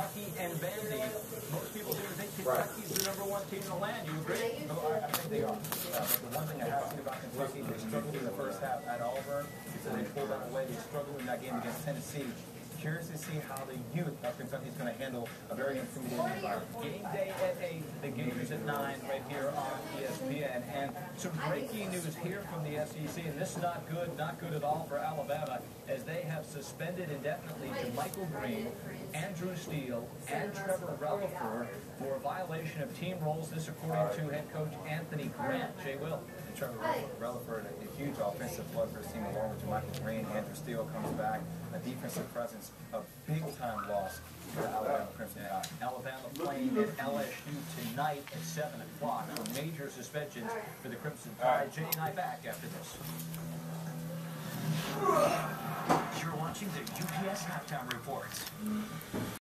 Kentucky and Vandy. Most people didn't think Kentucky's the number one team in the land. You agree? No, I, I think they are. Uh, but the one thing I have seen about Kentucky, they struggled in the first half at Auburn. So they pulled out away. They struggled in that game against Tennessee. Curious to see how the youth of Kentucky is going to handle a very intimidating environment. Game day at 8, the Gators at 9 right here on ESPN. And some breaking news here from SEC, and this is not good, not good at all for Alabama, as they have suspended indefinitely JaMychal Green, Andrew Steele, and Trevor Releford for a violation of team rules. This according to head coach Anthony Grant. Jay Will. And Trevor Releford, a huge offensive plug for his team, along with JaMychal Green. Andrew Steele comes back. A defensive presence, a big-time loss for. Alabama playing at LSU tonight at 7 o'clock. four major suspensions for the Crimson Tide. Jay and I back after this. You're watching the UPS Halftime Report.